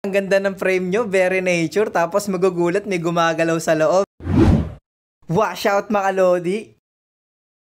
Ang ganda ng frame nyo, very nature, tapos magugulat may gumagalaw sa loob. Wash out mga Lodi!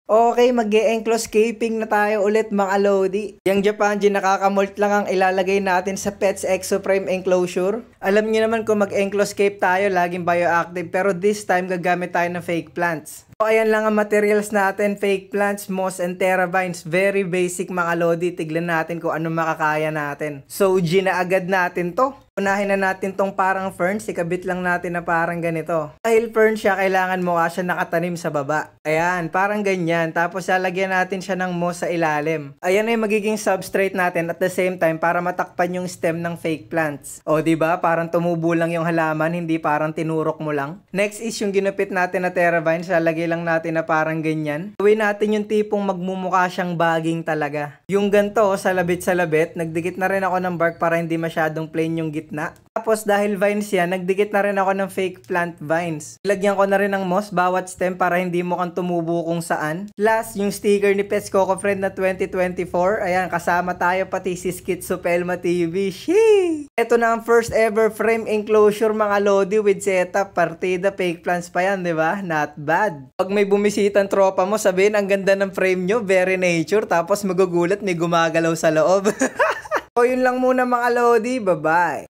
Okay, mag encloscaping na tayo ulit mga Lodi. Yung Japanji nakakamult lang ang ilalagay natin sa Pets Exoprime enclosure. Alam niyo naman kung mag-encloscape tayo, laging bioactive, pero this time gagamit tayo ng fake plants. So, ayan lang ang materials natin, fake plants, moss, and terravines. Very basic mga Lodi. Tignan natin kung ano makakaya natin. So, gina agad natin to. Unahin na natin tong parang ferns, ikabit lang natin na parang ganito. Dahil fern siya, kailangan mukha siya nakatanim sa baba. Ayan, parang ganyan. Tapos lalagyan natin siya ng moss sa ilalim. Ayan ay magiging substrate natin at the same time para matakpan yung stem ng fake plants. O, ba? Parang tumubo lang yung halaman, hindi parang tinurok mo lang. Next is yung ginupit natin na terravines, lalagay lang natin na parang ganyan. Gawin natin yung tipong magmumukha siyang baging talaga. Yung ganto, sa labit sa labit, nagdikit na rin ako ng bark para hindi masyadong plain yung gitna. Tapos dahil vines yan, nagdikit na rin ako ng fake plant vines. Lagyan ko na rin ng moss bawat stem para hindi mo kang tumubo kung saan. Last, yung sticker ni Pets Coco Friend na 2024. Ayan, kasama tayo pati si Skitso Pelma TV. Shee! Ito na ang first ever frame enclosure mga Lodi with setup. Partida fake plants pa yan, di ba? Not bad. Pag may bumisitang tropa mo, sabihin ang ganda ng frame nyo, very nature. Tapos magugulat, may gumagalaw sa loob. o yun lang muna mga Lodi. Bye-bye.